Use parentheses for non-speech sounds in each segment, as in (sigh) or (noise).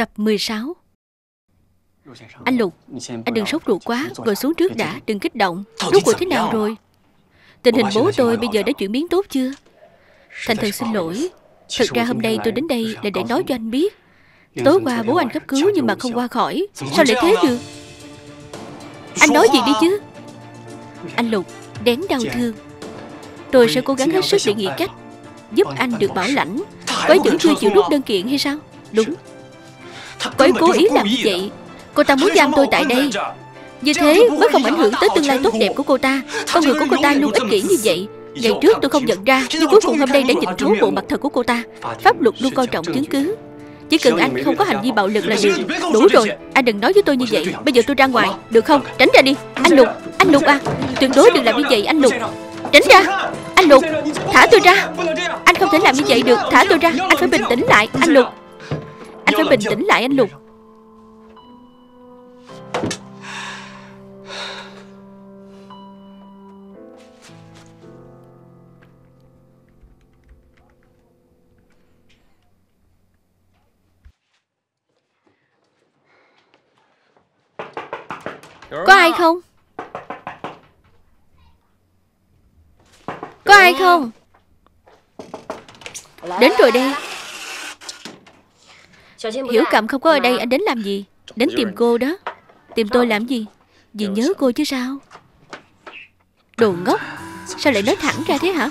Tập 16 Anh Lục, anh đừng sốt ruột quá Ngồi xuống trước đã, đừng kích động. Rốt cuộc thế nào rồi? Tình hình bố tôi bây giờ đã chuyển biến tốt chưa? Thành thật xin lỗi. Thật ra hôm nay tôi đến đây là để nói cho anh biết. Tối qua bố anh cấp cứu nhưng mà không qua khỏi. Sao lại thế được Anh nói gì đi chứ? Anh Lục, đáng đau thương. Tôi sẽ cố gắng hết sức để nghĩ cách Giúp anh được bảo lãnh. Ấy vẫn chưa chịu rút đơn kiện hay sao? Đúng Cô ấy cố ý làm như vậy Cô ta muốn giam tôi tại đây. Như thế mới không ảnh hưởng tới tương lai tốt đẹp của cô ta. Con người của cô ta luôn ích kỷ như vậy. Ngày trước tôi không nhận ra Nhưng cuối cùng hôm nay đã nhìn thấu bộ mặt thật của cô ta. Pháp luật luôn coi trọng chứng cứ. Chỉ cần anh không có hành vi bạo lực là được. Đủ rồi, anh đừng nói với tôi như vậy. Bây giờ tôi ra ngoài, được không? Tránh ra đi. Anh Lục, anh Lục à. Tuyệt đối đừng làm như vậy anh Lục. Tránh ra. Anh Lục, thả tôi ra Anh không thể làm như vậy được Thả tôi ra, anh phải bình tĩnh lại Anh Lục Anh phải bình tĩnh lại anh Lục. Có ai không? Có ai không? Đến rồi đây Hiểu cầm không có ở đây Anh đến làm gì? Đến tìm cô đó. Tìm tôi làm gì? Vì nhớ cô chứ sao? Đồ ngốc Sao lại nói thẳng ra thế hả?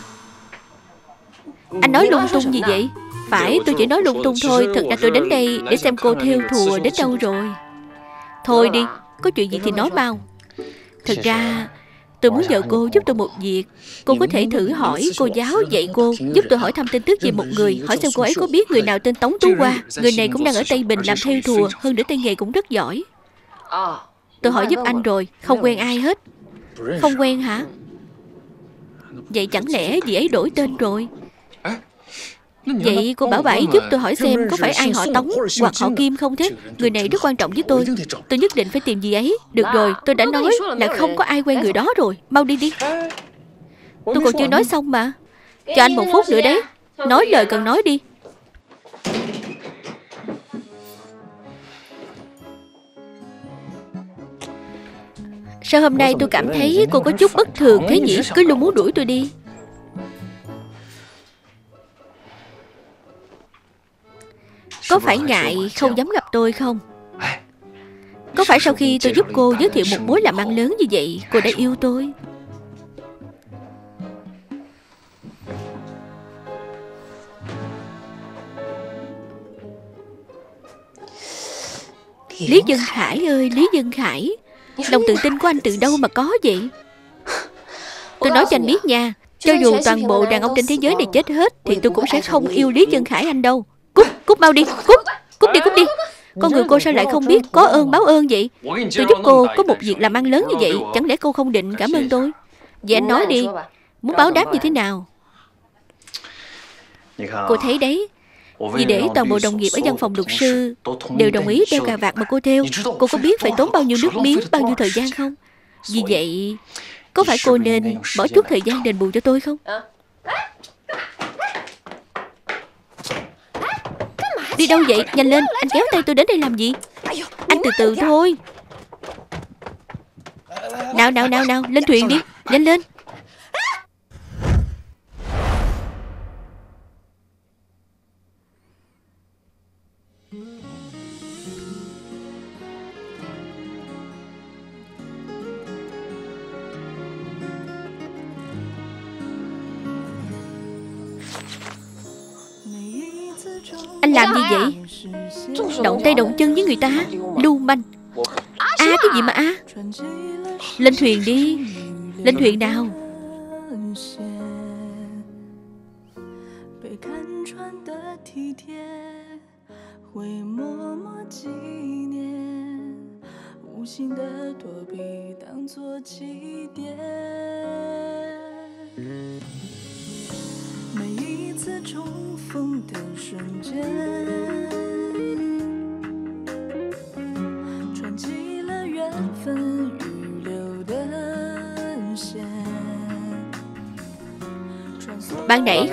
Anh nói lung tung gì vậy? Phải tôi chỉ nói lung tung thôi. Thật ra tôi đến đây để xem cô theo thùa đến đâu rồi? Thôi đi Có chuyện gì thì nói mau Thật ra Tôi muốn nhờ cô giúp tôi một việc. Cô có thể thử hỏi cô giáo dạy cô, Giúp tôi hỏi thăm tin tức về một người, Hỏi xem cô ấy có biết người nào tên Tống Tú Hoa. Người này cũng đang ở Tây Bình làm theo thùa, Hơn nữa tay nghề cũng rất giỏi. Tôi hỏi giúp anh rồi, Không quen ai hết. Không quen hả? Vậy chẳng lẽ dì ấy đổi tên rồi? Vậy cô bảo bà ấy giúp tôi hỏi xem Có phải ai họ Tống hoặc họ Kim không thế? Người này rất quan trọng với tôi. Tôi nhất định phải tìm dì ấy. Được rồi tôi đã nói là không có ai quen người đó rồi. Mau đi đi. Tôi còn chưa nói xong mà. Cho anh một phút nữa đấy. Nói lời cần nói đi. Sao hôm nay tôi cảm thấy cô có chút bất thường thế nhỉ? Cứ luôn muốn đuổi tôi đi Có phải ngại không dám gặp tôi không? Có phải sau khi tôi giúp cô giới thiệu một mối làm ăn lớn như vậy Cô đã yêu tôi? Lý Dân Khải ơi Lý Dân Khải Lòng tự tin của anh từ đâu mà có vậy? Tôi nói cho anh biết nha Cho dù toàn bộ đàn ông trên thế giới này chết hết Thì tôi cũng sẽ không yêu Lý Dân Khải anh đâu Cút, mau đi, cút Cút đi, cút đi. Con người cô sao lại không biết có ơn báo ơn vậy? Tôi giúp cô có một việc làm ăn lớn như vậy Chẳng lẽ cô không định cảm ơn tôi? Vậy anh nói đi. Muốn báo đáp như thế nào? Cô thấy đấy. Vì để toàn bộ đồng nghiệp ở văn phòng luật sư Đều đồng ý đeo cà vạt mà cô theo. Cô có biết phải tốn bao nhiêu nước miếng Bao nhiêu thời gian không? Vì vậy Có phải cô nên bỏ chút thời gian đền bù cho tôi không Đi đâu vậy? Nhanh lên Anh kéo tay tôi đến đây làm gì? Anh từ từ thôi. Nào nào nào nào Lên thuyền đi. Nhanh lên Động tay động chân với người ta. Lưu manh. À cái gì mà à Lên thuyền đi. Lên thuyền nào?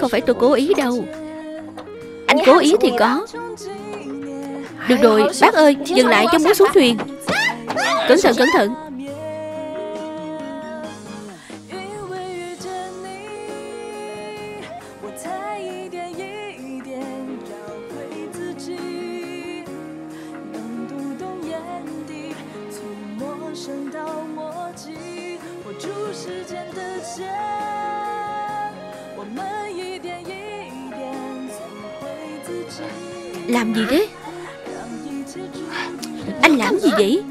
Không phải tôi cố ý đâu. Anh cố ý thì có. Được rồi, bác ơi, Dừng lại cho muốn xuống thuyền. Cẩn thận cẩn thận. Làm gì thế? Anh làm gì vậy?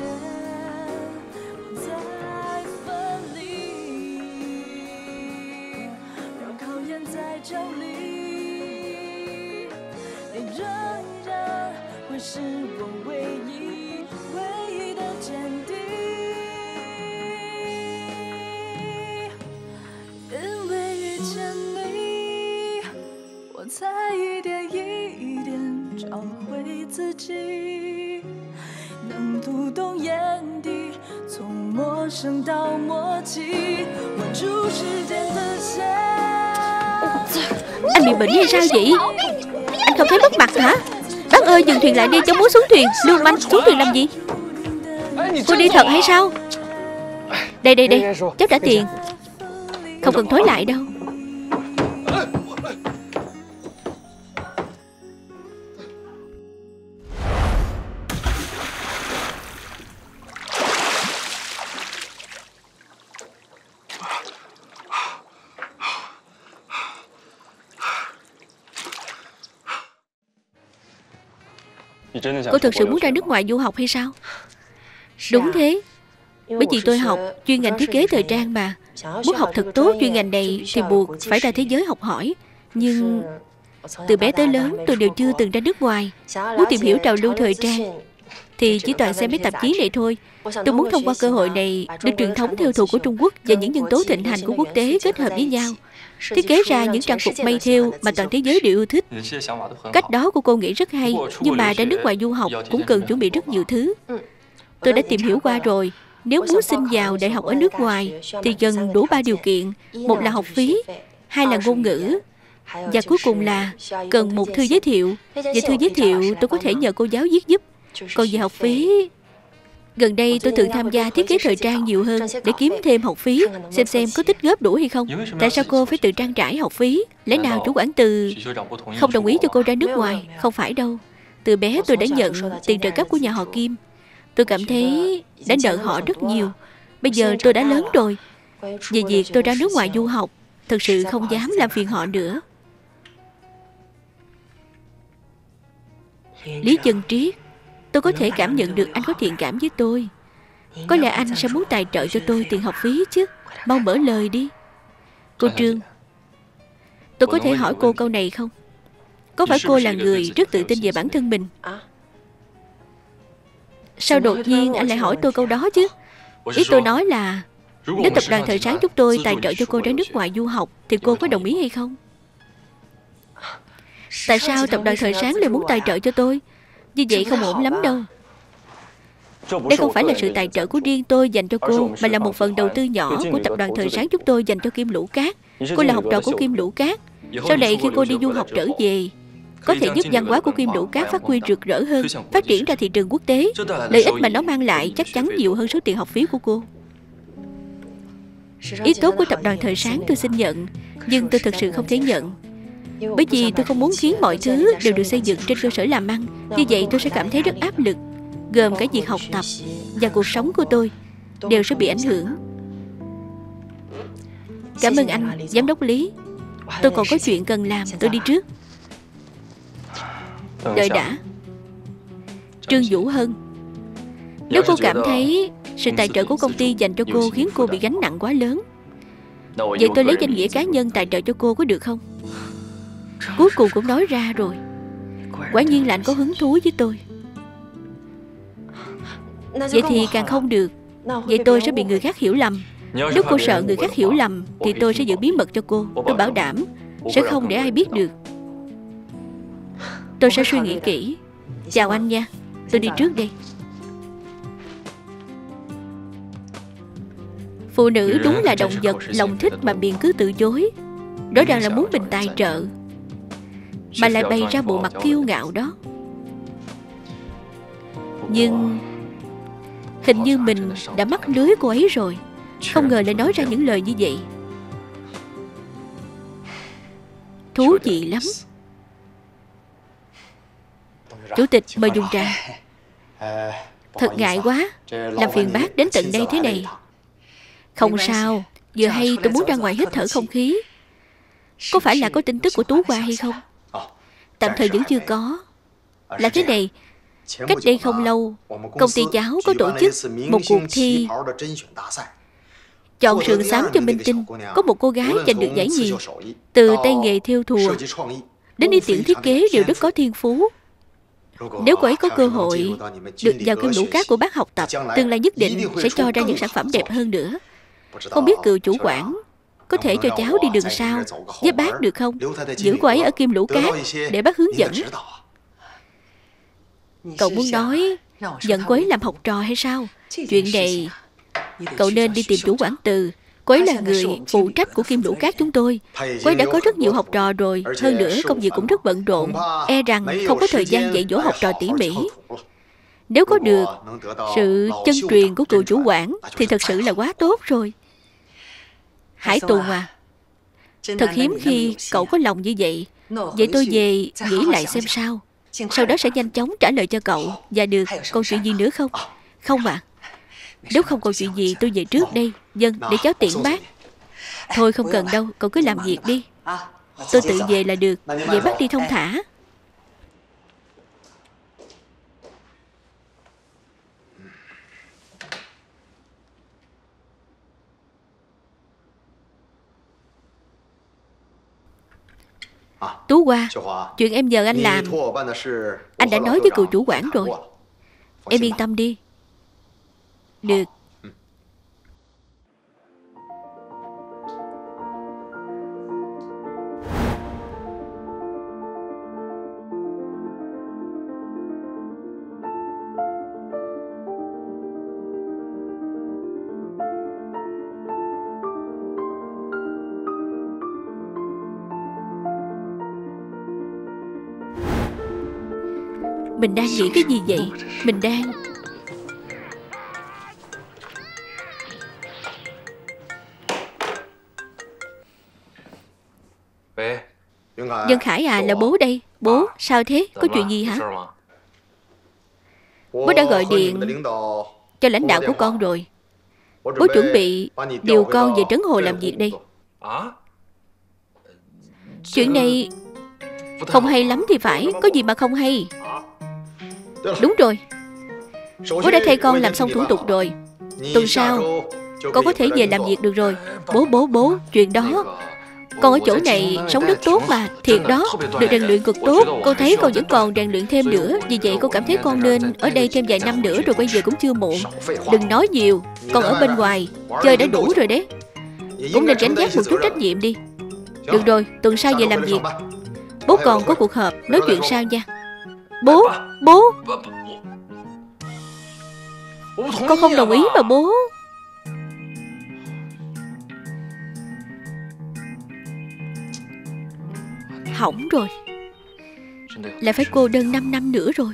Thuyền lại đi cháu muốn xuống thuyền. Lưu manh xuống thuyền làm gì? Cô đi thật hay sao? Đây đây đây. Cháu trả tiền. Không cần thối lại đâu.？Cô thực sự muốn ra nước ngoài du học hay sao? Đúng thế. Bởi vì tôi học chuyên ngành thiết kế thời trang mà. Muốn học thật tốt chuyên ngành này Thì buộc phải ra thế giới học hỏi. Nhưng từ bé tới lớn tôi đều chưa từng ra nước ngoài. Muốn tìm hiểu trào lưu thời trang thì chỉ toàn xem mấy tạp chí này thôi. Tôi muốn thông qua cơ hội này được truyền thống theo thụ của Trung Quốc Và những nhân tố thịnh hành của quốc tế kết hợp với nhau. Thiết kế ra những trang phục may theo mà toàn thế giới đều yêu thích. Cách đó của cô nghĩ rất hay, Nhưng mà ra nước ngoài du học cũng cần chuẩn bị rất nhiều thứ. Tôi đã tìm hiểu qua rồi. Nếu muốn xin vào đại học ở nước ngoài, Thì cần đủ ba điều kiện. Một là học phí, Hai là ngôn ngữ, Và cuối cùng là cần một thư giới thiệu. Và thư giới thiệu tôi có thể nhờ cô giáo viết giúp. Còn về học phí Gần đây tôi thường tham gia thiết kế thời trang nhiều hơn để kiếm thêm học phí, xem xem có tích góp đủ hay không. Tại sao cô phải tự trang trải học phí? Lẽ nào chủ quản từ không đồng ý cho cô ra nước ngoài? Không phải đâu. Từ bé tôi đã nhận tiền trợ cấp của nhà họ Kim. Tôi cảm thấy đã nợ họ rất nhiều. Bây giờ tôi đã lớn rồi. Về việc tôi ra nước ngoài du học, thực sự không dám làm phiền họ nữa. Lý Chân Triết Tôi có thể cảm nhận được anh có thiện cảm với tôi. Có lẽ anh sẽ muốn tài trợ cho tôi tiền học phí chứ. Mau mở lời đi. Cô Trương, Tôi có thể hỏi cô câu này không? Có phải cô là người rất tự tin về bản thân mình? Sao đột nhiên anh lại hỏi tôi câu đó chứ? Ý tôi nói là, Nếu tập đoàn thời sáng chúng tôi tài trợ cho cô ra nước ngoài du học, Thì cô có đồng ý hay không? Tại sao tập đoàn thời sáng lại muốn tài trợ cho tôi? Như vậy không ổn lắm đâu. Đây không phải là sự tài trợ của riêng tôi dành cho cô, Mà là một phần đầu tư nhỏ của tập đoàn thời sáng chúng tôi dành cho Kim Lũ Cát. Cô là học trò của Kim Lũ Cát. Sau này khi cô đi du học trở về, Có thể giúp văn hóa của Kim Lũ Cát phát huy rực rỡ hơn, Phát triển ra thị trường quốc tế. Lợi ích mà nó mang lại chắc chắn nhiều hơn số tiền học phí của cô. Ý tốt của tập đoàn thời sáng tôi xin nhận, Nhưng tôi thực sự không thể nhận bởi vì tôi không muốn khiến mọi thứ đều được xây dựng trên cơ sở làm ăn. Như vậy tôi sẽ cảm thấy rất áp lực Gồm cả việc học tập và cuộc sống của tôi Đều sẽ bị ảnh hưởng. Cảm ơn anh, Giám đốc Lý. Tôi còn có chuyện cần làm, tôi đi trước. Đợi đã. Trương Vũ Hân. Nếu cô cảm thấy sự tài trợ của công ty dành cho cô khiến cô bị gánh nặng quá lớn Vậy tôi lấy danh nghĩa cá nhân tài trợ cho cô có được không? Cuối cùng cũng nói ra rồi. Quả nhiên là anh có hứng thú với tôi. Vậy thì càng không được. Vậy tôi sẽ bị người khác hiểu lầm. Nếu cô sợ người khác hiểu lầm, Thì tôi sẽ giữ bí mật cho cô. Tôi bảo đảm Sẽ không để ai biết được. Tôi sẽ suy nghĩ kỹ. Chào anh nha. Tôi đi trước đây. Phụ nữ đúng là động vật, lòng thích mà miệng cứ từ chối. Rõ ràng là muốn mình tài trợ mà lại bày ra bộ mặt kiêu ngạo đó. Nhưng Hình như mình đã mắc lưới cô ấy rồi. Không ngờ lại nói ra những lời như vậy. Thú vị lắm. Chủ tịch mời dùng trà. (laughs) Thật ngại quá. Làm phiền bác đến tận đây thế này. Không sao Vừa hay tôi muốn ra ngoài hít thở không khí. Có phải là có tin tức của Tú qua hay không Tạm thời vẫn chưa có. Là thế này Cách đây không lâu Công ty cháu có tổ chức một cuộc thi Chọn sườn xám cho minh tinh. Có một cô gái giành được giải nhì. Từ tay nghề thiêu thùa Đến ý tưởng thiết kế đều rất có thiên phú. Nếu cô ấy có cơ hội được vào kim lũ cát của bác học tập, tương lai nhất định sẽ cho ra những sản phẩm đẹp hơn nữa. Không biết cựu chủ quản có thể cho cháu đi đường sao với bác được không? Giữ cô ấy ở kim lũ cát để bác hướng dẫn. Cậu muốn nói dẫn cô ấy làm học trò hay sao? Chuyện này, cậu nên đi tìm chủ quản từ Cô ấy là người phụ trách của Kim Lũ Cát chúng tôi. Cô ấy đã có rất nhiều học trò rồi. Hơn nữa, công việc cũng rất bận rộn. E rằng không có thời gian dạy dỗ học trò tỉ mỉ. Nếu có được sự chân truyền của cựu chủ quản thì thật sự là quá tốt rồi. Hải Tùng à, thật hiếm khi cậu có lòng như vậy. Vậy tôi về nghĩ lại xem sao. Sau đó sẽ nhanh chóng trả lời cho cậu. Và được, còn chuyện gì nữa không? Không ạ. À? Nếu không còn chuyện gì tôi về trước đây. Dân để cháu tiễn bác. Thôi không cần đâu. Cậu cứ làm việc đi. Tôi tự về là được. Vậy bác đi thông thả Qua. Chuyện em nhờ anh làm. Anh đã nói với cựu chủ quản rồi. Em yên tâm đi. Được Mình đang nghĩ cái gì vậy? Mình đang Dân Khải à là bố đây. Bố sao thế? Có chuyện gì hả? Bố đã gọi điện Cho lãnh đạo của con rồi. Bố chuẩn bị điều con về Trấn Hồ làm việc đây. Chuyện này Không hay lắm thì phải Có gì mà không hay Đúng rồi. Bố đã thay con làm xong thủ tục rồi. Tuần sau Con có thể về làm việc được rồi. Bố bố bố Chuyện đó. Con ở chỗ này sống rất tốt mà Thiệt đó. Được rèn luyện cực tốt Con thấy con vẫn còn rèn luyện thêm nữa. Vì vậy con cảm thấy con nên ở đây thêm vài năm nữa Rồi quay về cũng chưa muộn. Đừng nói nhiều Con ở bên ngoài. Chơi đã đủ rồi. đấy. Cũng nên tránh giác một chút trách nhiệm đi. Được. Rồi Tuần sau về làm việc. Bố còn có cuộc họp Nói chuyện sau nha Bố Bố. Con không đồng ý mà bố. Hỏng rồi. Lại phải cô đơn 5 năm nữa rồi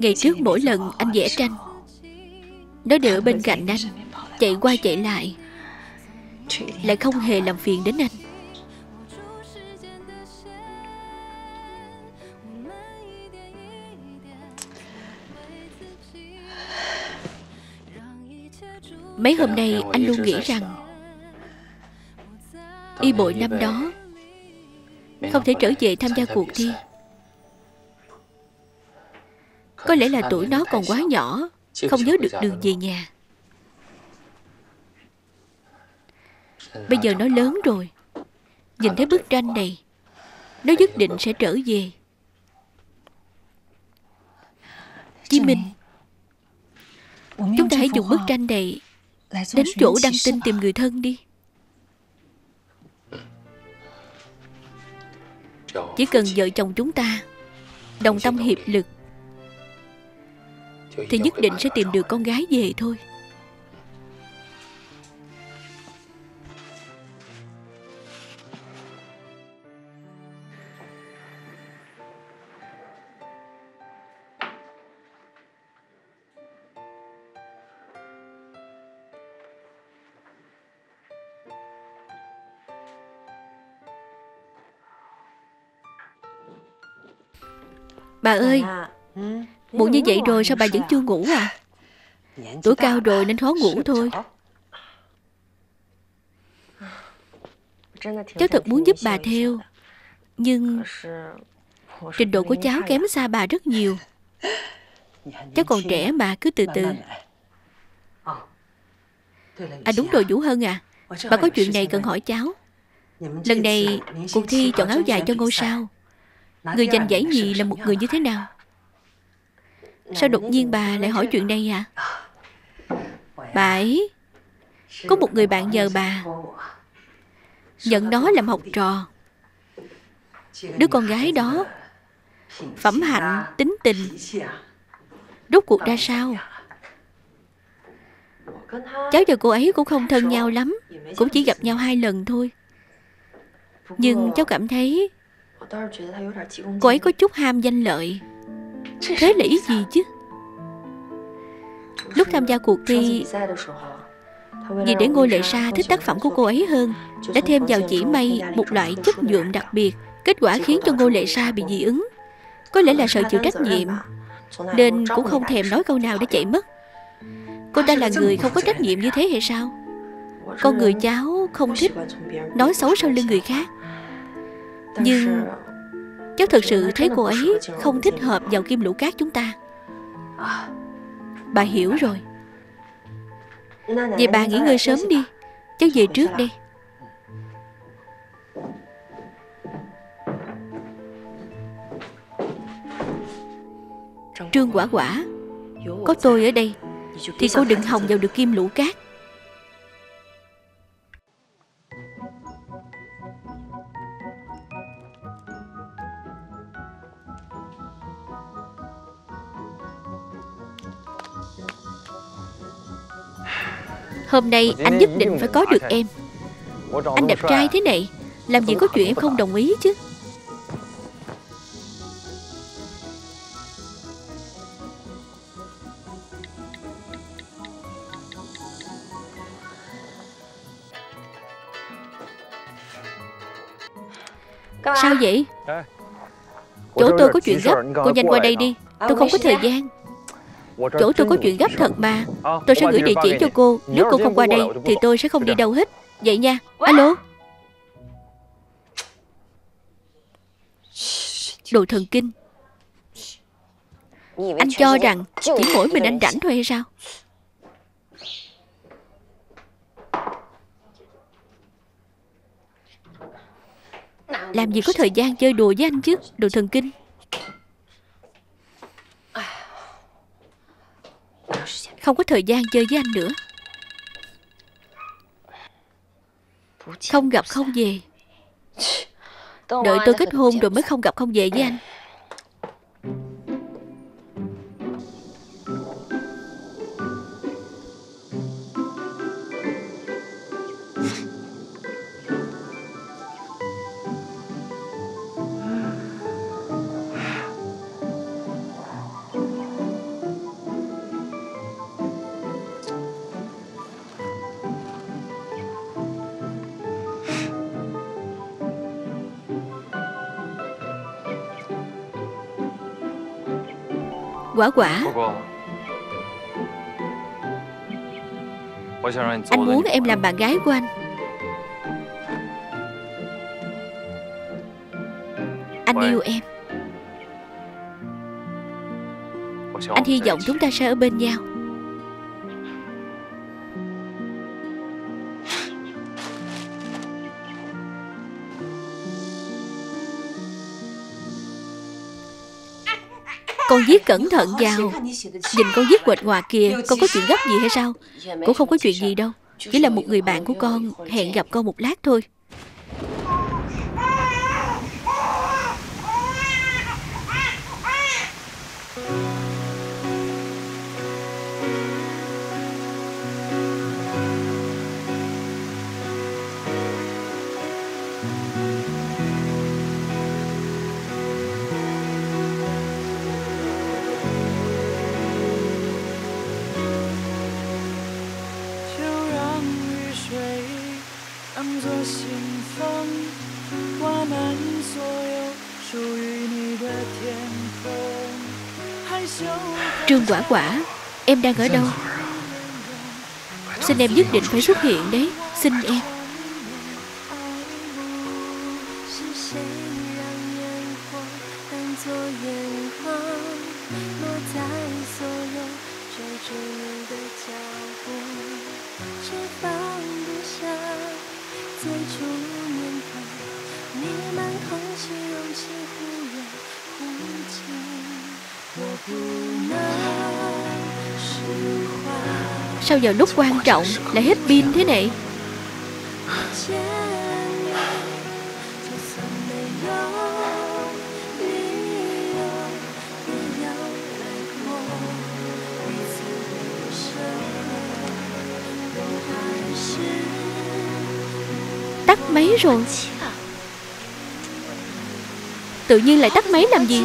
Ngày trước mỗi lần anh vẽ tranh, Nó đều ở bên cạnh anh, Chạy qua chạy lại Lại không hề làm phiền đến anh. Mấy hôm nay anh luôn nghĩ rằng, Y bội năm đó, Không thể trở về tham gia cuộc thi. Có lẽ là tuổi nó còn quá nhỏ Không nhớ được đường về nhà. Bây giờ nó lớn rồi. Nhìn thấy bức tranh này Nó nhất định sẽ trở về. Chí Minh Chúng ta hãy dùng bức tranh này Đến chỗ đăng tin tìm người thân đi. Chỉ cần vợ chồng chúng ta Đồng tâm hiệp lực Thì nhất định sẽ tìm được con gái về thôi. Bà ơi Muộn như vậy rồi sao bà vẫn chưa ngủ à? Tuổi cao rồi nên khó ngủ thôi. Cháu thật muốn giúp bà theo, Nhưng Trình độ của cháu kém xa bà rất nhiều. Cháu còn trẻ mà, cứ từ từ. À đúng rồi, Vũ Hân à. Bà có chuyện này cần hỏi cháu. Lần này, cuộc thi chọn áo dài cho ngôi sao. Người giành giải nhì là một người như thế nào? Sao đột nhiên bà lại hỏi chuyện này à Bà ấy Có một người bạn nhờ bà. Nhận nó làm học trò. Đứa con gái đó Phẩm hạnh, tính tình. Rốt cuộc ra sao? Cháu và cô ấy cũng không thân nhau lắm Cũng chỉ gặp nhau hai lần thôi. Nhưng cháu cảm thấy Cô ấy có chút ham danh lợi Thế là ý gì chứ? Lúc tham gia cuộc thi Vì để Ngôi Lệ Sa thích tác phẩm của cô ấy hơn Đã thêm vào chỉ may một loại chất nhuộm đặc biệt Kết quả khiến cho Ngôi Lệ Sa bị dị ứng. Có lẽ là sợ chịu trách nhiệm Nên cũng không thèm nói câu nào để chạy mất. Cô ta là người không có trách nhiệm như thế hay sao? Con người cháu không thích Nói xấu sau lưng người khác. Nhưng Cháu thật sự thấy cô ấy không thích hợp vào kim lũ cát chúng ta. Bà hiểu rồi. Vậy bà nghỉ ngơi sớm đi. Cháu về trước đây Trương quả quả Có tôi ở đây Thì cô đừng hòng vào được kim lũ cát Hôm nay anh nhất định phải có được em. Anh đẹp trai thế này Làm gì có chuyện em không đồng ý chứ? Sao vậy? Chỗ tôi có chuyện gấp Cô nhanh qua đây đi. Tôi không có thời gian Chỗ tôi có chuyện gấp thật mà. Tôi sẽ gửi địa chỉ cho cô. Nếu cô không qua đây, Thì tôi sẽ không đi đâu hết. Vậy nha. Alo? Đồ thần kinh. Anh cho rằng Chỉ mỗi mình anh rảnh thôi hay sao? Làm gì có thời gian chơi đùa với anh chứ, Đồ thần kinh? Không có thời gian chơi với anh nữa. Không gặp không về. Đợi tôi kết hôn rồi mới không gặp không về với anh Quả quả. Anh muốn em làm bạn gái của anh. Anh yêu em. Anh hy vọng chúng ta sẽ ở bên nhau Con viết cẩn thận vào Nhìn con viết quệt ngoạc kìa Con có chuyện gấp gì hay sao? Cũng không có chuyện gì đâu. Chỉ là một người bạn của con, Hẹn gặp con một lát thôi. Trương Quả Quả. Em đang ở đâu? Xin em nhất định phải xuất hiện đấy. Xin em. Sao giờ lúc quan trọng lại hết pin thế này? Tắt máy rồi. Tự nhiên lại tắt máy làm gì?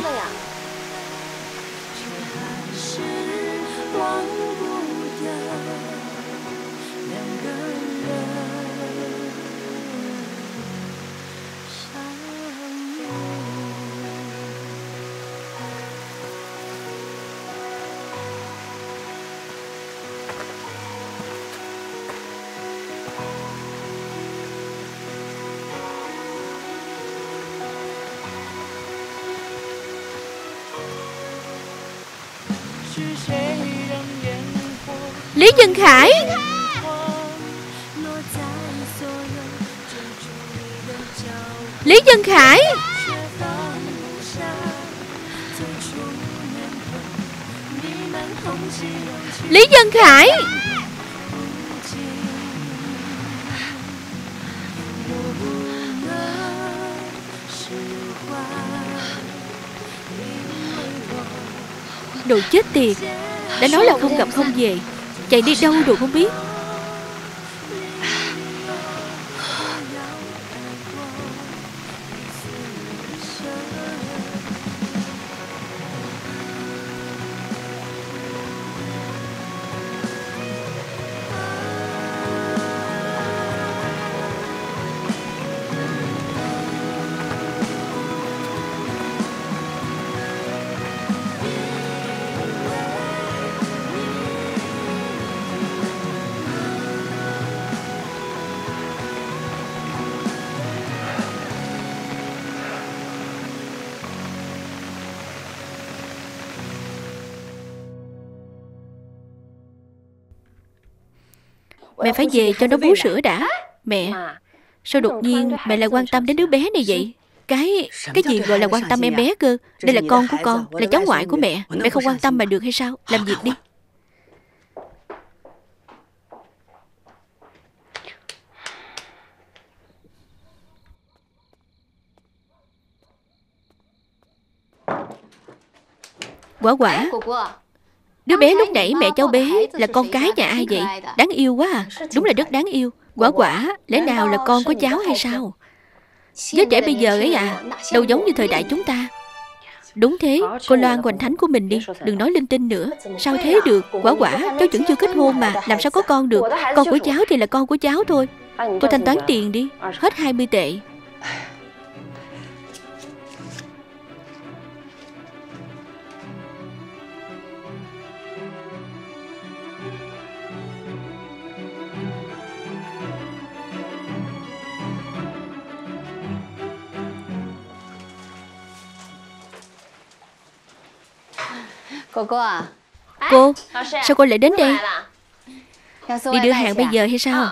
Lý Dân Khải. Lý Dân Khải. Lý Dân Khải. Đồ chết tiệt. Đã nói là không gặp không về. Chạy đi đâu rồi không biết? Mẹ phải về cho nó bú sữa đã. Mẹ Sao đột nhiên mẹ lại quan tâm đến đứa bé này vậy? Cái Cái gì gọi là quan tâm em bé cơ? Đây là con của con Là cháu ngoại của mẹ. Mẹ không quan tâm mà được hay sao? Làm việc đi. Quả quả Đứa bé lúc nãy mẹ cháu bé là con cái nhà ai vậy? Đáng yêu quá à. Đúng là rất đáng yêu. Quả quả Lẽ nào là con của cháu hay sao? Giới trẻ bây giờ ấy à Đâu giống như thời đại chúng ta. Đúng thế, cô loan hoành thánh của mình đi. Đừng nói linh tinh nữa. Sao thế được, quả quả, cháu vẫn chưa kết hôn mà Làm sao có con được. Con của cháu thì là con của cháu thôi. Cô thanh toán tiền đi. Hết 20 tệ Cô Sao cô lại đến đây? Đi đưa hàng bây giờ hay sao?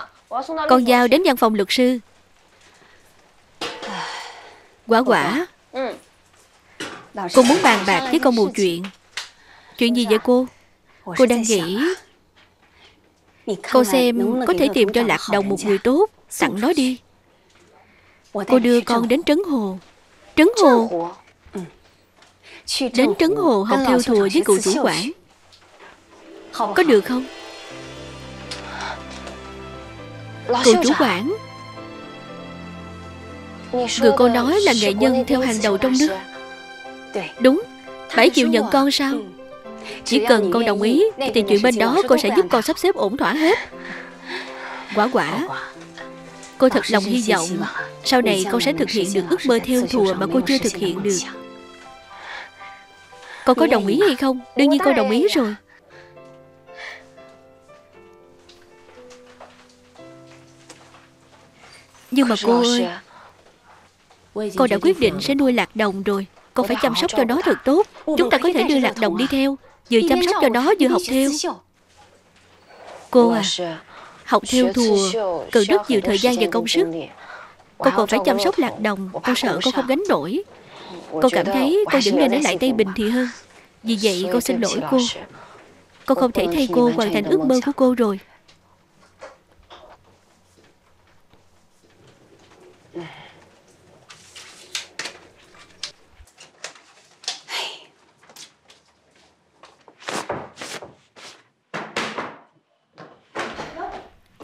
Con giao đến văn phòng luật sư. Quả quả. Cô muốn bàn bạc với con một chuyện. Chuyện gì vậy cô? Cô đang nghĩ Cô xem có thể tìm cho Lạc Đồng một người tốt. Tặng nó đi. Cô đưa con đến Trấn Hồ. Trấn Hồ Đến Trấn Hồ học theo thùa với cụ chủ quản Có được không Cụ chủ quản Người cô nói là nghệ nhân theo hàng đầu trong nước Đúng Bảy chịu nhận con sao Chỉ cần con đồng ý Thì chuyện bên đó cô sẽ giúp con sắp xếp ổn thỏa hết Quả quả Cô thật lòng hy vọng Sau này con sẽ thực hiện được ước mơ theo thùa Mà cô chưa thực hiện được Con có đồng ý hay không? Đương nhiên con đồng ý rồi. Nhưng mà cô ơi Con đã quyết định sẽ nuôi lạc đồng rồi. Con phải chăm sóc cho nó thật tốt. Chúng ta có thể đưa lạc đồng đi theo Vừa chăm sóc cho nó vừa học theo. Cô à Học theo thùa Cần rất nhiều thời gian và công sức. Cô còn phải chăm sóc lạc đồng. Con sợ con không gánh nổi Con cảm thấy con vẫn nên ở lại Tây Bình thì hơn. Vì vậy con xin lỗi cô. Con không thể thay cô hoàn thành ước mơ của cô rồi.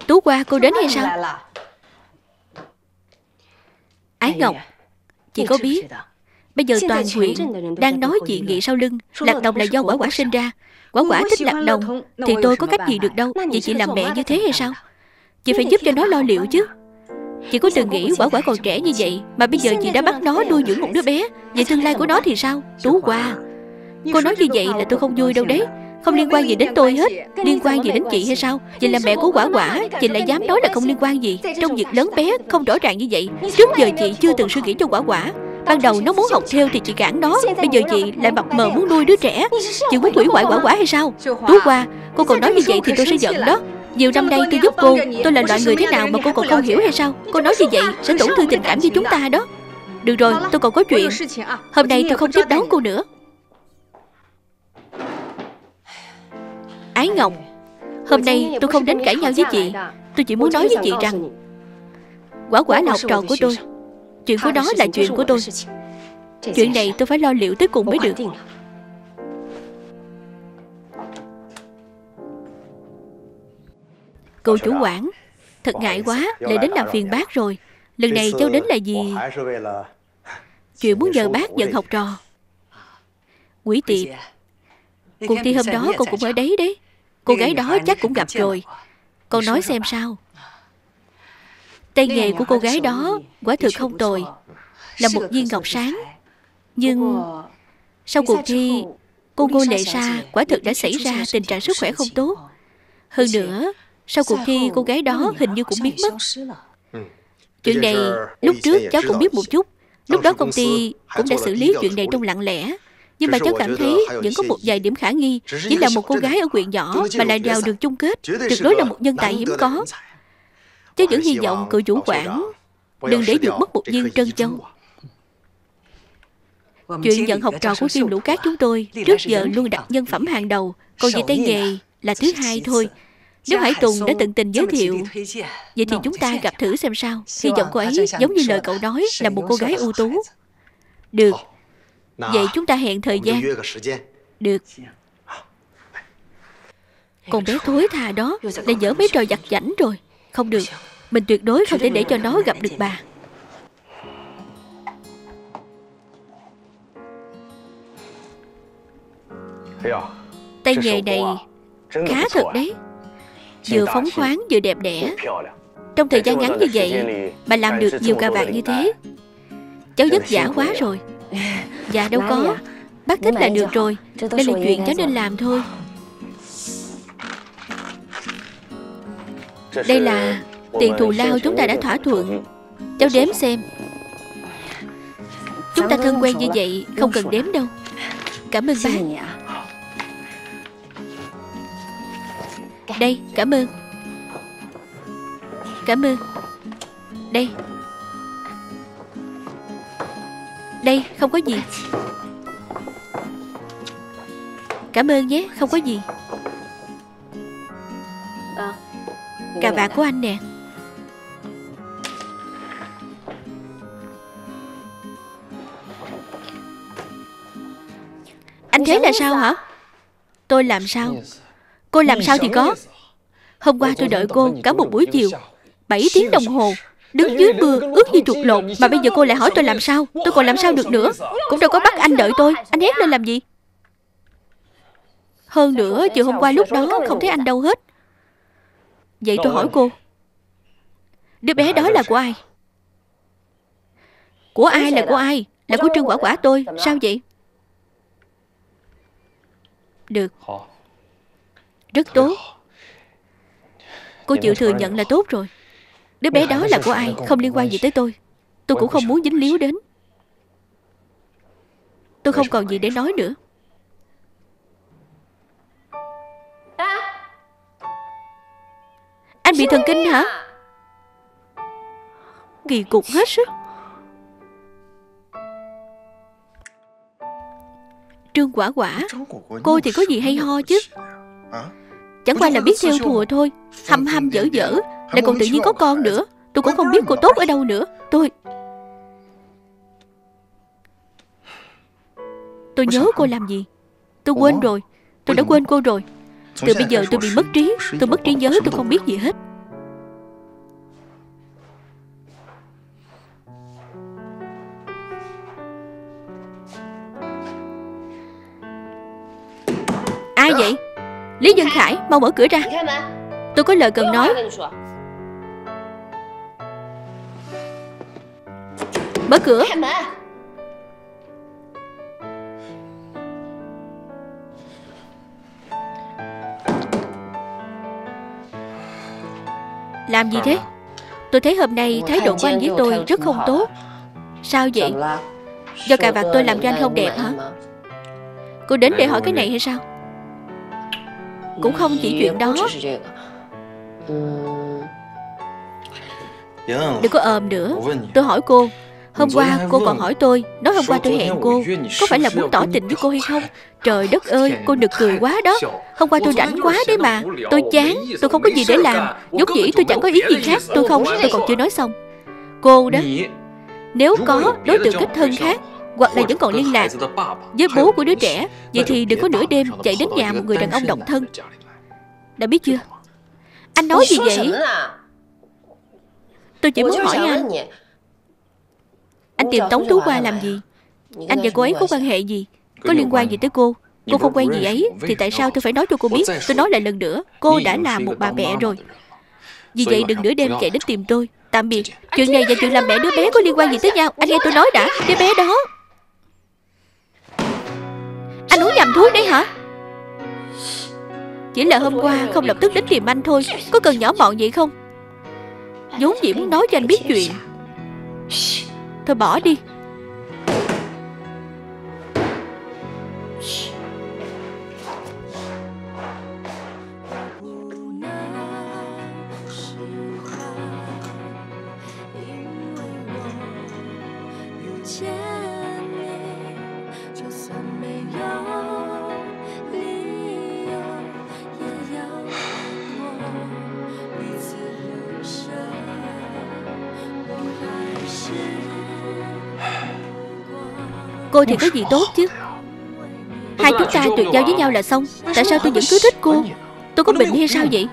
Tú qua cô đến hay sao? Ái Ngọc Chị có biết Bây giờ toàn huyện đang nói chuyện nghị sau lưng. Lạc đồng là do quả quả sinh ra. Quả quả thích lạc đồng. Thì tôi có cách gì được đâu? Vậy chị làm mẹ như thế hay sao? Chị phải giúp cho nó lo liệu chứ. Chị có từng nghĩ quả quả còn trẻ như vậy Mà bây giờ chị đã bắt nó nuôi dưỡng một đứa bé Vậy tương lai của nó thì sao? Tú qua Cô nói như vậy. là tôi không vui đâu đấy không liên quan gì đến tôi hết Liên quan gì đến chị hay sao Chị là mẹ của quả quả Chị lại dám nói là không liên quan gì Trong việc lớn bé không rõ ràng như vậy Trước giờ chị chưa từng suy nghĩ cho quả quả Ban đầu nó muốn học theo thì chị cản nó. Bây giờ chị lại bập mờ muốn nuôi đứa trẻ. Chị muốn hủy hoại quả quả hay sao? Tú qua, Cô còn nói như vậy thì tôi sẽ giận đó. Nhiều năm nay tôi giúp cô, Tôi là loại người thế nào mà cô còn không hiểu hay sao? Cô nói như vậy sẽ tổn thương tình cảm với chúng ta đó. Được rồi, tôi còn có chuyện. Hôm nay tôi không tiếp đón cô nữa. Ái Ngọc, Hôm nay tôi không đến cãi nhau với chị. Tôi chỉ muốn nói với chị rằng, Quả quả là học trò của tôi. Chuyện của đó là chuyện của tôi. Chuyện này tôi phải lo liệu tới cùng mới được. Cô chủ quản, Thật ngại quá, Lại đến làm phiền bác rồi. Lần này cháu đến là gì? Chuyện muốn nhờ bác nhận học trò. Quỷ tiệp, Cuộc thi hôm đó cô cũng ở đấy đấy. Cô gái đó chắc cũng gặp rồi. Con nói xem sao. Tay nghề của cô gái đó Quả thực không tồi Là một viên ngọc sáng. Nhưng Sau cuộc thi Cô Ngô Lệ Sa quả thực đã xảy ra tình trạng sức khỏe không tốt. Hơn nữa Sau cuộc thi cô gái đó hình như cũng biến mất. Chuyện này lúc trước cháu cũng biết một chút. Lúc đó công ty cũng đã xử lý chuyện này trong lặng lẽ. Nhưng mà cháu cảm thấy vẫn có một vài điểm khả nghi. Chỉ là một cô gái ở huyện nhỏ Mà lại vào được chung kết. Tuyệt đối là một nhân tài hiếm có Cháu vẫn hy vọng cựu chủ quản Đừng để vượt mất một viên trân châu. Chuyện nhận học trò của Kim Lũ Cát chúng tôi Trước giờ luôn đặt nhân phẩm hàng đầu. Còn về tay nghề là thứ hai thôi. Nếu Hải Tùng đã tận tình giới thiệu Vậy thì chúng ta gặp thử xem sao. Hy vọng cô ấy giống như lời cậu nói Là một cô gái ưu tú. Được. Vậy chúng ta hẹn thời gian. Được. Con bé thối thà đó Lại dở mấy trò giặt giảnh rồi không được. Mình tuyệt đối không thể để cho nó gặp được bà. Tay nghề này Khá thật đấy. Vừa phóng khoáng, vừa đẹp đẽ. Trong thời gian ngắn như vậy, Bà làm được nhiều ca vàng như thế. Cháu vất vả quá rồi. Dạ đâu có. Bác thích là được rồi Đây là chuyện cháu nên làm thôi. Đây là tiền thù lao chúng ta đã thỏa thuận. Cháu đếm xem. Chúng ta thân quen như vậy, Không cần đếm đâu. Cảm ơn bác. Đây, cảm ơn. Cảm ơn. Đây. Đây, không có gì. Cảm ơn nhé, không có gì. Cà vạt của anh nè. Anh thế là sao hả? Tôi làm sao? Cô làm sao thì có. Hôm qua tôi đợi cô cả một buổi chiều. 7 tiếng đồng hồ. Đứng dưới mưa ướt như chuột lột Mà bây giờ cô lại hỏi tôi làm sao? Tôi còn làm sao được nữa? Cũng đâu có bắt anh đợi tôi. Anh hét lên làm gì? Hơn nữa chiều hôm qua lúc đó không? Thấy anh đâu hết Vậy tôi hỏi cô. Đứa bé đó là của ai? Của ai là của ai? Là của Trương Quả Quả tôi. Sao vậy? Được. Rất tốt. Cô chịu thừa nhận là tốt rồi. Đứa bé đó là của ai? Không liên quan gì tới tôi. Tôi cũng không muốn dính líu đến. Tôi không còn gì để nói nữa bị thần kinh hả? Kỳ cục hết sức. Trương quả quả Cô thì có gì hay ho chứ? Chẳng qua là biết theo thùa thôi. Hăm hăm dở dở Lại còn tự nhiên có con nữa. Tôi cũng không biết cô tốt ở đâu nữa. Tôi Tôi nhớ cô làm gì. Tôi quên rồi. Tôi đã quên cô rồi. Từ bây giờ tôi bị mất trí. Tôi mất trí nhớ tôi không biết gì hết vậy? Lý Dương Khải mau mở cửa ra. Tôi có lời cần nói. Mở cửa. Làm gì thế? Tôi thấy hôm nay thái độ của anh với tôi rất không tốt. Sao vậy? Do cà vạt tôi làm cho anh không đẹp hả? Cô đến để hỏi cái này hay sao cũng không chỉ chuyện đó Đừng có ờm nữa Tôi hỏi cô Hôm qua cô còn hỏi tôi Nói hôm qua tôi hẹn cô Có phải là muốn tỏ tình với cô hay không Trời đất ơi cô nực cười quá đó Hôm qua tôi rảnh quá đấy mà Tôi chán Tôi không có gì để làm Dốt dĩ tôi chẳng có ý gì khác Tôi không Tôi còn chưa nói xong Cô đó Nếu có đối tượng kết thân khác hoặc là vẫn còn liên lạc với bố của đứa trẻ. Vậy thì đừng có nửa đêm chạy đến nhà một người đàn ông độc thân. Đã biết chưa? Anh nói gì vậy? Tôi chỉ muốn hỏi anh. Anh tìm tống tú qua làm gì? Anh và cô ấy có quan hệ gì? Có liên quan gì tới cô? Cô không quen gì ấy, thì tại sao tôi phải nói cho cô biết? Tôi nói lại lần nữa, cô đã là một bà mẹ rồi. Vì vậy đừng nửa đêm chạy đến tìm tôi. Tạm biệt. Chuyện này và chuyện làm mẹ đứa bé có liên quan gì tới nhau? Anh nghe tôi nói đã, đứa bé đó. Anh thuốc đấy hả? Chỉ là hôm qua không lập tức đến tìm anh thôi. Có cần nhỏ mọn vậy không? Vốn dĩ muốn nói cho anh biết chuyện. Thôi bỏ đi. Cô thì có gì tốt chứ? Hai chúng ta tuyệt giao với nhau là xong. Tại sao tôi vẫn cứ thích cô? Tôi có bệnh hay sao vậy?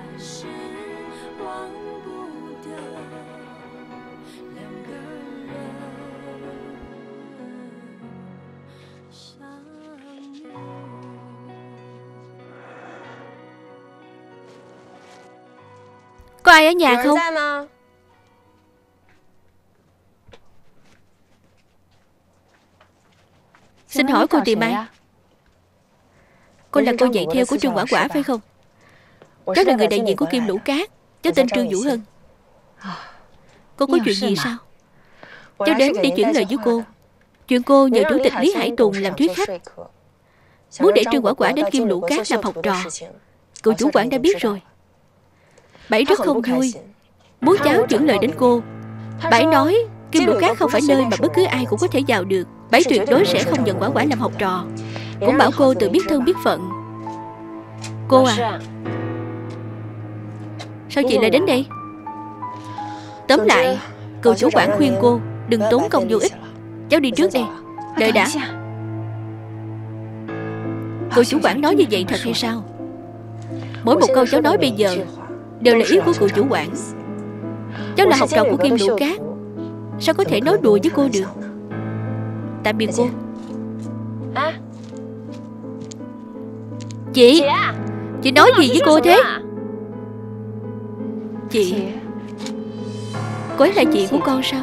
Có ai ở nhà không Xin hỏi cô tìm ai Cô là cô dạy theo của Trương Quả Quả phải không? Cháu là người đại diện của Kim Lũ Cát. Cháu tên Trương Vũ Hân Cô có chuyện gì sao? Cháu đến để chuyển lời với cô. Chuyện cô nhờ chủ tịch Lý Hải Tùng làm thuyết khách. Muốn để Trương Quả Quả đến Kim Lũ Cát làm học trò. Cậu chủ quản đã biết rồi. Bảy rất không vui. Muốn cháu chuyển lời đến cô. Bảy nói Kim lũ cát không phải nơi mà bất cứ ai cũng có thể vào được. Bảy tuyệt đối sẽ không nhận quả quả làm học trò. Cũng bảo cô tự biết thân biết phận. Cô à. Sao? Chị lại đến đây? Tóm lại Cựu chủ quản khuyên cô Đừng tốn công vô ích. Cháu đi trước đây. Đợi đã. Cựu chủ quản nói như vậy thật hay sao? Mỗi một câu cháu nói bây giờ Đều là ý của cựu chủ quản Cháu là học trò của Kim Lũ Cát Sao có thể nói đùa với cô được? Tạm biệt cô Chị? Chị nói gì với cô thế? Chị Cô ấy là chị của con sao?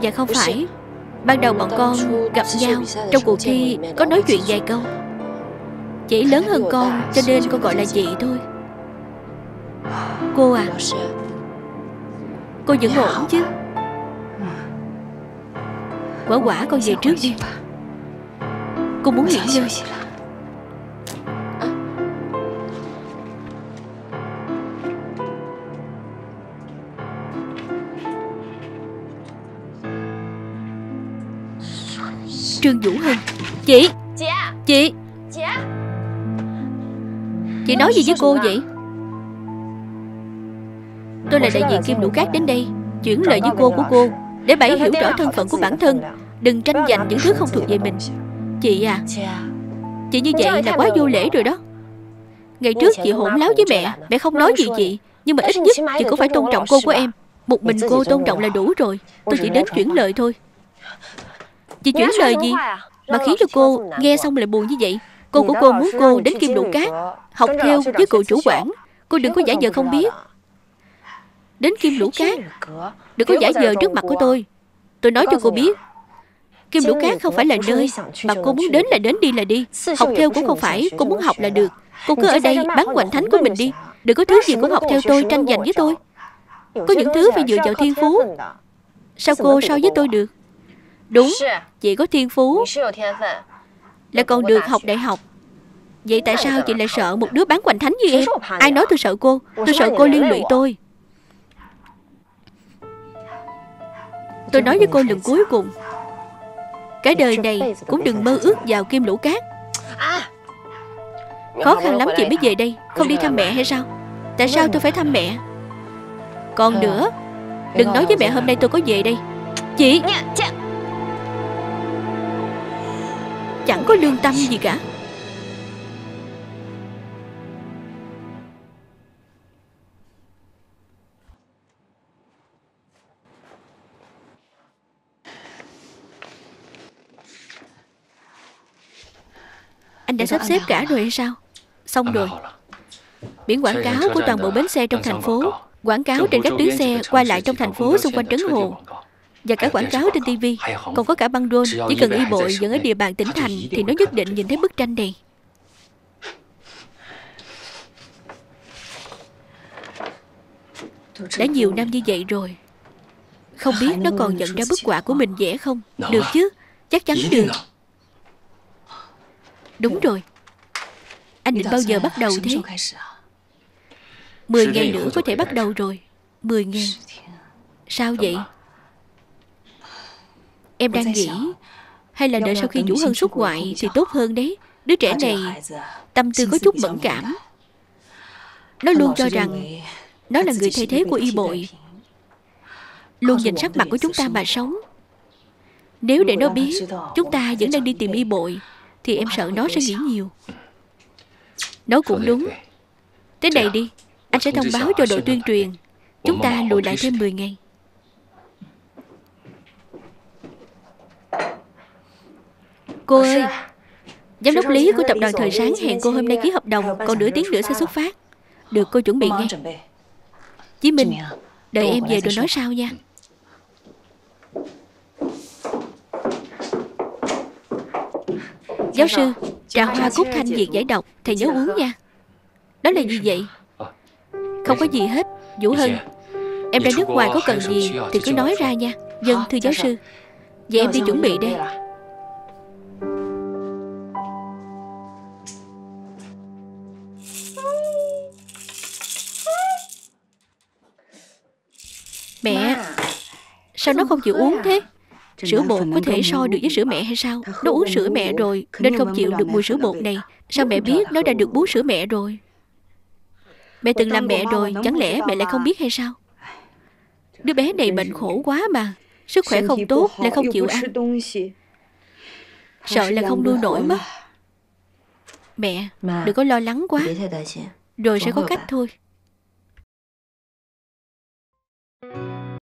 Dạ không phải. Ban đầu bọn con gặp nhau Trong cuộc thi có nói chuyện vài câu. Chị lớn hơn con Cho nên con gọi là chị thôi. (sighs) Cô à Cô vẫn ổn chứ. Quả quả con về trước đi. Cô muốn nghỉ ngơi. Trương Vũ Hân. Chị. Chị Chị nói gì với cô vậy Tôi là đại diện Kim Lũ Cát đến đây Chuyển lời với cô của cô Để bảy hiểu rõ thân phận của bản thân. Đừng tranh giành những thứ không thuộc về mình. Chị à Chị như vậy là quá vô lễ rồi. đó. Ngày trước chị hỗn láo với mẹ Mẹ không nói gì chị Nhưng mà ít nhất chị cũng phải tôn trọng cô của em. Một mình cô tôn trọng là đủ rồi. Tôi chỉ đến chuyển lời thôi. Chị chuyển lời gì? Mà khiến cho cô nghe xong lại buồn như vậy. Cô của cô muốn cô đến Kim Lũ Cát Học theo với cựu chủ quản Cô đừng có giả vờ không biết Đến Kim Lũ Cát. Đừng có giả vờ trước mặt của tôi. Tôi nói cho cô biết. Kim Lũ Cát không phải là nơi Mà cô muốn đến là đến đi là đi. Học theo cũng không phải Cô muốn học là được. Cô cứ ở đây bán hoành thánh của mình đi. Đừng có thứ gì cũng học theo tôi tranh giành với tôi. Có những thứ phải dựa vào thiên phú. Sao cô so với tôi được? Đúng Chị có thiên phú. Lại còn được học đại học. Vậy tại sao chị lại sợ một đứa bán hoành thánh như em? Ai nói tôi sợ cô Tôi sợ cô? liên lụy tôi Tôi nói với cô lần cuối cùng. Cái đời này cũng đừng mơ ước vào kim lũ cát. Khó khăn lắm chị mới về đây. Không đi thăm mẹ hay sao? Tại sao tôi phải thăm mẹ? Còn nữa, Đừng nói với mẹ hôm nay tôi có về đây. Chị! Chẳng có lương tâm gì cả. Đã sắp xếp cả rồi hay sao? Xong rồi. Biển quảng cáo của toàn bộ bến xe trong thành phố Quảng cáo trên các tuyến xe qua lại trong thành phố xung quanh trấn hồ Và cả quảng cáo trên TV Còn có cả băng rôn Chỉ cần y bội dẫn ở địa bàn tỉnh thành Thì nó nhất định nhìn thấy bức tranh này. Đã nhiều năm như vậy rồi. Không biết nó còn nhận ra bức họa của mình vẽ không? Được chứ Chắc chắn được Đúng rồi. Anh định bao giờ bắt đầu thế? Mười ngày nữa có thể bắt đầu rồi. Mười ngày Sao vậy? Em đang nghĩ Hay là đợi sau khi Vũ Hân xuất ngoại Thì tốt hơn đấy. Đứa trẻ này Tâm tư có chút mẫn cảm. Nó luôn cho rằng Nó là người thay thế của y bội. Luôn nhìn sắc mặt của chúng ta mà sống. Nếu để nó biết Chúng ta vẫn đang đi tìm y bội thì em sợ nó sẽ nghĩ nhiều. Nó cũng đúng. Thế này đi Anh sẽ thông báo cho đội tuyên truyền. Chúng ta lùi lại thêm 10 ngày. Cô ơi Giám đốc lý của tập đoàn Thời Sáng hẹn cô hôm nay ký hợp đồng Còn nửa tiếng nữa sẽ xuất phát. Được cô chuẩn bị ngay Chí Minh Đợi em về rồi nói sao nha Giáo sư Trà hoa cúc thanh diệt giải độc Thầy nhớ uống nha. Đó là gì vậy? Không có gì hết Vũ Hân. Em ra nước ngoài có cần gì Thì cứ nói ra nha. Dân thưa ờ, giáo dạ, dạ. sư. Vậy em đi chuẩn bị đây. Mẹ Sao nó không chịu uống thế? Sữa bột có thể so được với sữa mẹ hay sao? Nó uống sữa mẹ rồi Nên không chịu được mùi sữa bột này. Sao mẹ biết nó đã được bú sữa mẹ rồi? Mẹ từng làm mẹ rồi Chẳng lẽ mẹ lại không biết hay sao? Đứa bé này bệnh khổ quá mà Sức khỏe không tốt lại không chịu ăn. Sợ là không nuôi nổi mất. Mẹ đừng có lo lắng quá. Rồi sẽ có cách thôi